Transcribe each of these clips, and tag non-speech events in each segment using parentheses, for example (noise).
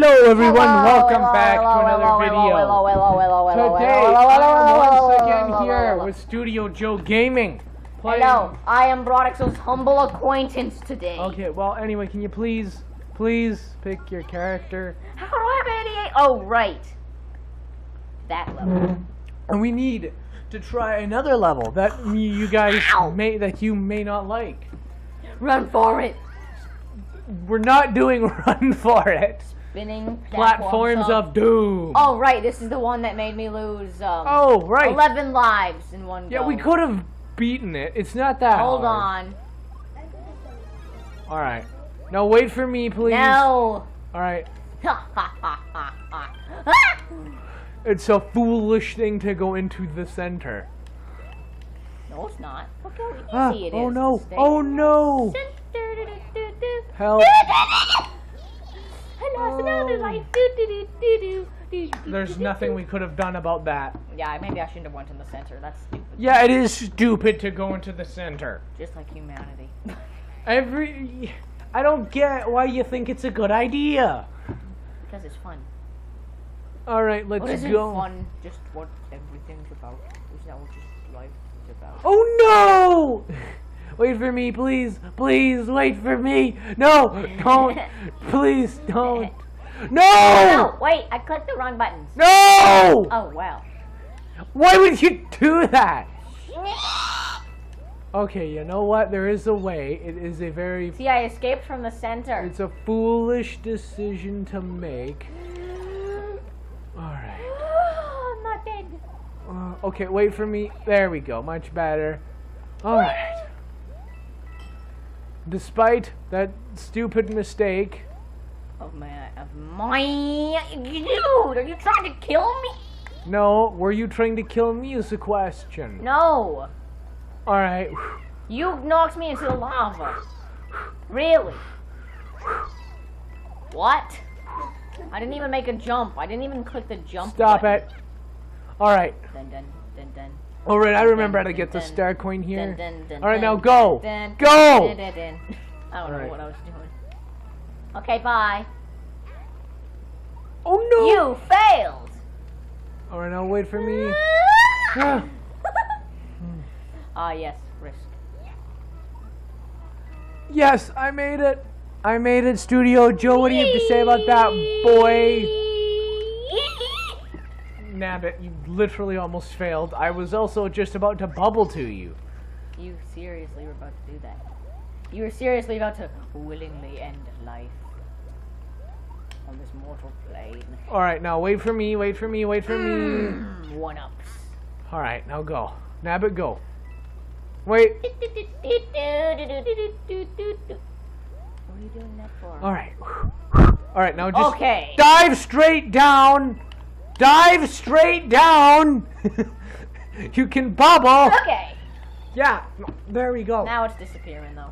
Hello everyone, welcome back to another video. hello, hello, hello, hello, Today, hello, hello, hello, I'm once again here with Studio Joe Gaming. playing- Hello, I am Broadaxle's humble acquaintance today. Okay, well, anyway, can you please, please pick your character? How do I have 88? Oh, right. That level. And we need to try another level that you guys Ow. may that you may not like. Run for it. We're not doing (laughs) Run for It. Spinning Platforms of Doom. Oh, right. This is the one that made me lose um, Oh, right. 11 lives in one Yeah, go. we could have beaten it. It's not that Hold hard. on. All right. Now wait for me, please. No. All right. Ah! (laughs) It's a foolish thing to go into the center. No, it's not. Look how easy Ah, (laughs) it is. oh no! Oh no! Help! I lost another Oh. life. Do, do, do, do, do, do, do, There's nothing we could have done about that. Yeah, maybe I shouldn't have went in the center. That's stupid. Yeah, it is stupid to go into the center. Just like humanity. (laughs) Every. I don't get why you think it's a good idea. because it's fun. All right, let's What is go. it fun? Just what everything's about. Is that what just life is about? Oh no! Wait for me, please. Please wait for me. No, don't. (laughs) Please don't. (laughs) No! No, wait, I clicked the wrong buttons. No! Oh, well. Why would you do that? (laughs) Okay, you know what? There is a way. It is a very. See, I escaped from the center. It's a foolish decision to make. Alright. (gasps) I'm not dead. Uh, okay, wait for me. There we go. Much better. Alright. Despite that stupid mistake. Of my, of my, dude, are you trying to kill me? No, were you trying to kill me is the question. No, Alright. you knocked me into the lava. Really? What? I didn't even make a jump. I didn't even click the jump. Stop button. it. Alright. Dun dun dun dun. Alright, I remember how to get the star coin here. Dun, Alright, now go. Go! I don't know what I was doing. Okay, bye. Oh no! You failed. Alright, now wait for me. (laughs) Ah. Ah, yes, risk. Yes, I made it. I made it, Studio Joe. What do you have to say about that, boy? Nabbit, you literally almost failed. I was also just about to bubble to you. You seriously were about to do that. You were seriously about to willingly end life on this mortal plane. Alright, now wait for me, wait for me, wait for me. Mm, One ups. Alright, now go. Nabbit, go. Wait. (laughs) What are you doing that for? Alright. Alright, now just Okay. dive straight down. Dive straight down. (laughs) you can bubble. Okay. Yeah, there we go. Now it's disappearing though.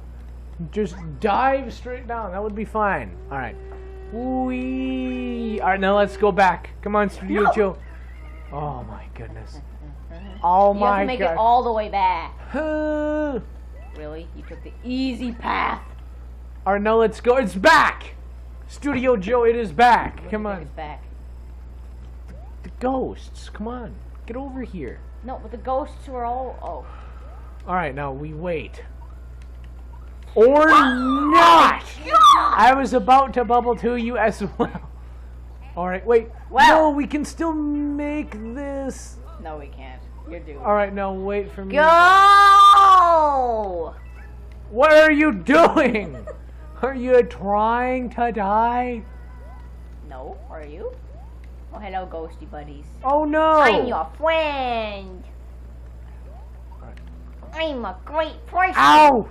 Just dive straight down. That would be fine. All right. Wee. All right, now let's go back. Come on, Studio No. Joe. Oh my goodness. Oh You have my to make god. it all the way back. (sighs) Really? You took the easy path. right, now let's go. It's back. Studio Joe, it is back. Come on. us back. The ghosts. Come on. Get over here. No, but the ghosts were all. Oh. All right, now we wait. Or not. I was about to bubble to you as well. All right, wait. Well- no, we can still make this. No, we can't. You're doomed. All right, now wait for me. Go! What are you doing? Are you trying to die? No, are you? Oh, hello, ghosty buddies. Oh no! I'm your friend. I'm a great person. Ow!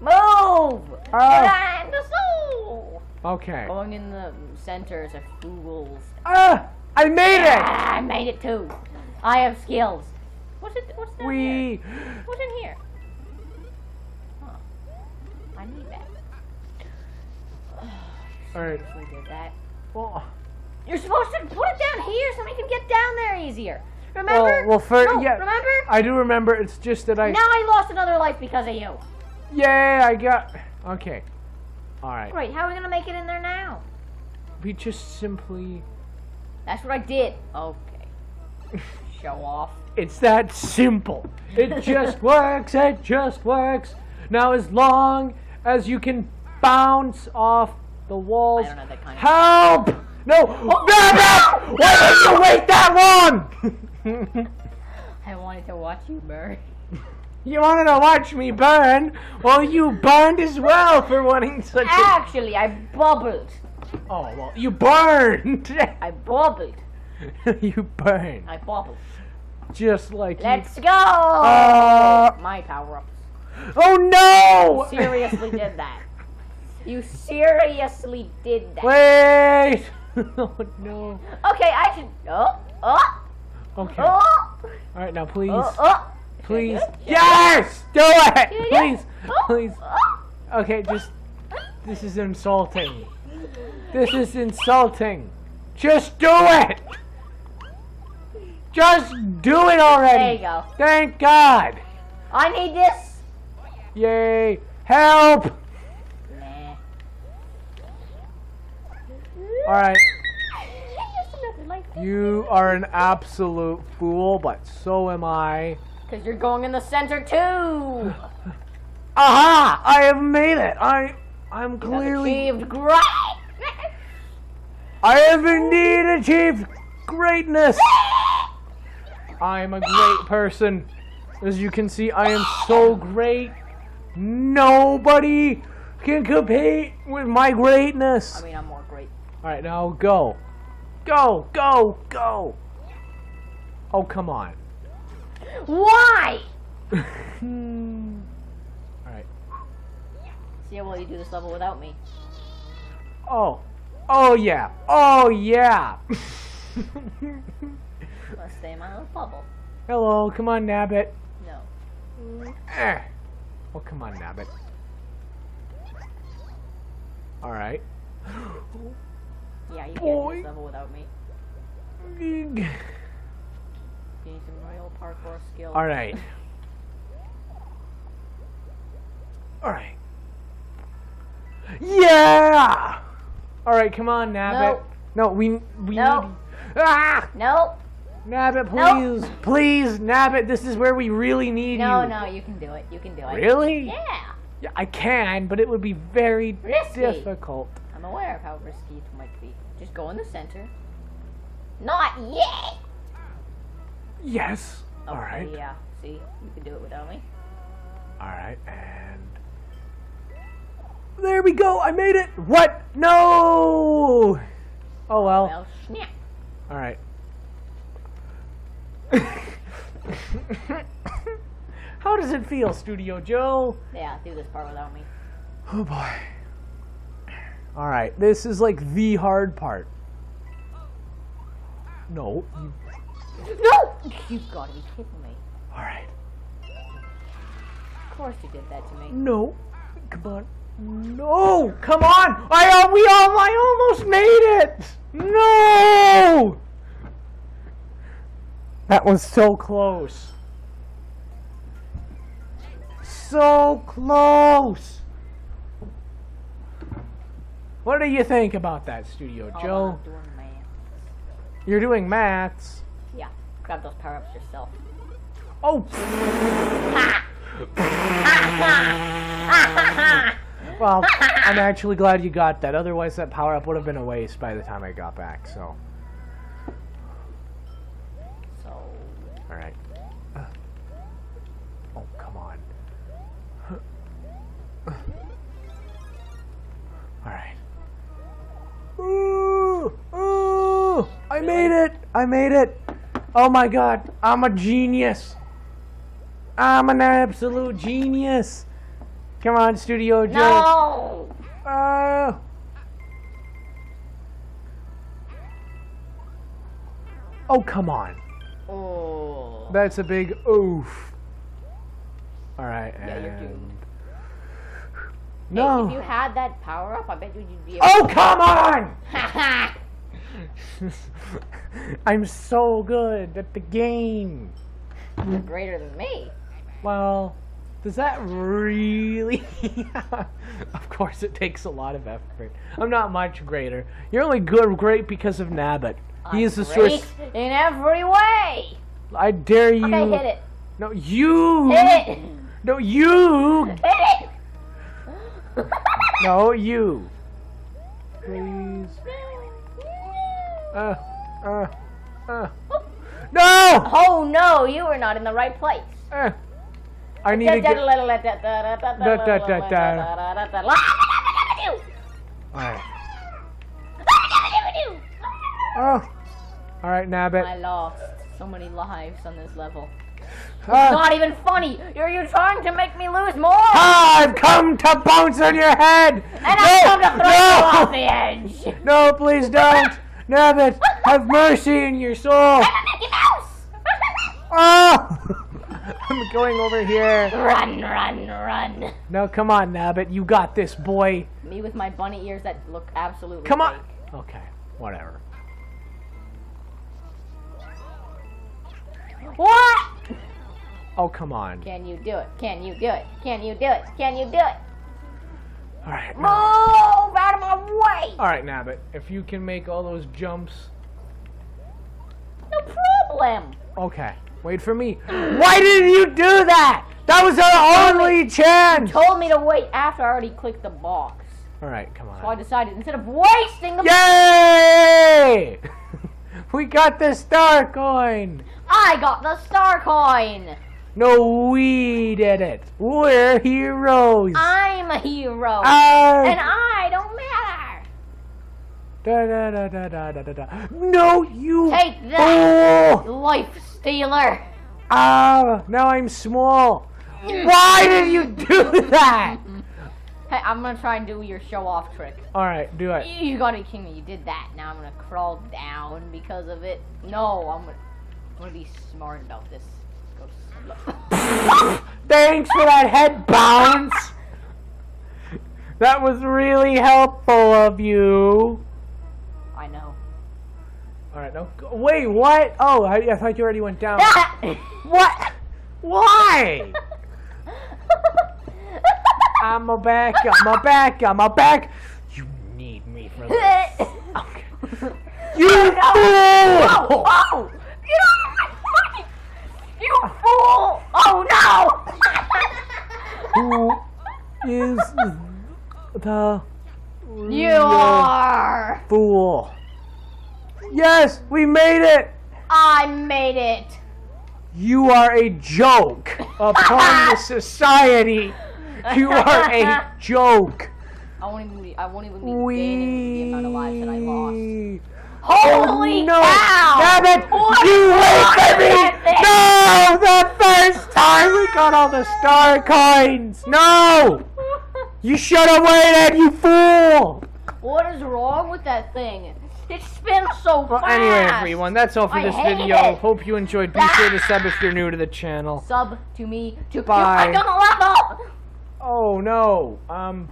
Move! I'm the soul. Okay. Going in the center is a fool's. Ah! I made it! Ah, I made it too. I have skills. What's it? What's here? We. What's in here? Huh. I need that. All right. Did that. Well, You're supposed to put it down here so we can get down there easier. Remember? well, well for, No, yeah. Remember? I do remember. It's just that I. Now I lost another life because of you. Yeah, I got. Okay. All right. Great. How are we gonna make it in there now? we just simply. That's what I did. Okay. (laughs) Show off. It's that simple. It (laughs) just works. It just works. Now, as long as you can bounce off the walls. I don't have that kind of- Help! No! No! no! Why did you wait that long? (laughs) I wanted to watch you burn. you wanted to watch me burn? Well, you burned as well for wanting such (laughs) a. Actually, I bubbled. Oh, well, you burned! (laughs) I bubbled. you burned. I bubbled. Just like Let's you. go! Uh, My power ups. oh no! Seriously did that. You seriously did that. Wait! (laughs) oh no. Okay, I should. Oh, oh, Okay. oh, Alright, now please. oh, oh. Please. Do? Yes! Do it! Do? Please. Oh, Please. oh. Okay, just. This is insulting. This is insulting. Just do it! Just do it already! There you go. Thank God! I need this. Yay! Help! Alright, Just nothing like that. you are an absolute fool, but so am I. Cause you're going in the center too. (laughs) Aha! I have made it! I. I'm You clearly. achieved great. I have indeed achieved greatness! (laughs) I am a great person. As you can see, I am so great. Nobody can compete with my greatness. I mean, I'm more great. Alright, now go. Go, go, go. Oh, come on. Why? (laughs) Alright. See how well you do this level without me. Oh. Oh, yeah. Oh, yeah. (laughs) Let's stay in my little bubble. Hello, come on, Nabbit. No. Eh. Oh, come on, Nabbit. Alright. Yeah, you can't do Boy. this level without me. Need some real parkour skills. Alright. Alright. Yeah! Alright, come on, Nabbit. No, we we No. need Ah! Nope. Nabbit, No. please. Please, Nabbit, this is where we really need No, you. no, you can do it. You can do it. Really? Yeah. Yeah, I can, but it would be very Risky. difficult. I'm aware of how risky it might be. Just go in the center. Not yet. Yes. Okay, Alright. Yeah. See, you can do it without me. Alright, and there we go. I made it. What? No. Oh well. Well, snap. All right. (laughs) How does it feel, Studio Joe? Yeah, do this part without me. Oh boy. All right, this is like the hard part. No. you- No! You've got to be kidding me. All right. Of course you did that to me. No. Come on. No. Come on. I uh, we all I almost made it. No. That was so close. So close. What do you think about that, Studio Hold Joe? Doing math. You're doing maths. Yeah, grab those power ups yourself. Oh. Well, I'm actually glad you got that. Otherwise, that power up would have been a waste by the time I got back. So, So, all I made it! I made it! Oh my god, I'm a genius! I'm an absolute genius! Come on, Studio Joe. no! Uh, oh, come on. Oh. That's a big oof. Alright, Yeah, you're doomed. No. Hey, if you had that power up, I bet you you'd be able oh, come on! (laughs) (laughs) I'm so good at the game. You're greater than me. Well, Does that really? (laughs) of course, it takes a lot of effort. I'm not much greater. You're only good, great because of Nabbit. He is the Great source. in every way. I dare you. Okay, hit it. No, you. Hit it. No, you. Hit it. No, you. Please. Uh, uh, uh. No! Oh no, you were not in the right place. Uh, I need to get. Alright. (laughs) Oh. Alright, Nabbit. I lost so many lives on this level. Ah, Not even funny. Are you trying to make me lose more? I've come to bounce on your head! And I come to throw you off no! the edge. no, please don't! (laughs) Nabbit, have mercy in your soul! Mickey Mouse. Oh! (laughs) I'm going over here. run, run, run. No, come on, Nabbit. You got this, boy. Me with my bunny ears that look absolutely Come on. fake. Okay, whatever. What? Oh, come on. Can you do it? Can you do it? Can you do it? Can you do it? Alright, Move out of my way. Alright, Nabbit. If you can make all those jumps. No problem. Okay, wait for me. Why did you do that? That was our only chance! You Told me to wait after I already clicked the box. Alright, come on. So I decided instead of wasting the Yay! (laughs) we got the star coin! I got the star coin. No, we did it. We're heroes. I'm a hero. Ah, and I don't matter. da, da, da, da, da, da, da, da. No, you. Take that, Oh, life stealer. ah, now I'm small. Why did you do that? Hey, I'm gonna try and do your show off trick. All right, do it. You you gotta be kidding me. You did that. Now I'm gonna crawl down because of it. No, I'm gonna, I'm gonna be smart about this. Thanks for that head bounce. That was really helpful of you. I know. All right, no. Wait, what? Oh, I, I thought you already went down. (laughs) what? Why? (laughs) I'm a back. I'm a back. I'm a back. You need me for this. (laughs) Okay. You Oh, fool! oh! Get off my face! You fool! Oh no! Who is the you are! fool? Yes, we made it. I made it! You are a joke upon the (laughs) society. You are a (laughs) joke. I won't even be, I won't even be gaining the amount of lives that I lost. We. Holy oh, no. cow! Damn it! What you wasted me! No! The first time we got all the star coins! No! You should have waited, you fool! What is wrong with that thing? It spins so Well, fast! anyway, everyone, that's all for I this video. it. Hope you enjoyed. Be sure to (laughs) sub if you're new to the channel. Sub to me to Bye. I'm gonna level! Oh no. Um.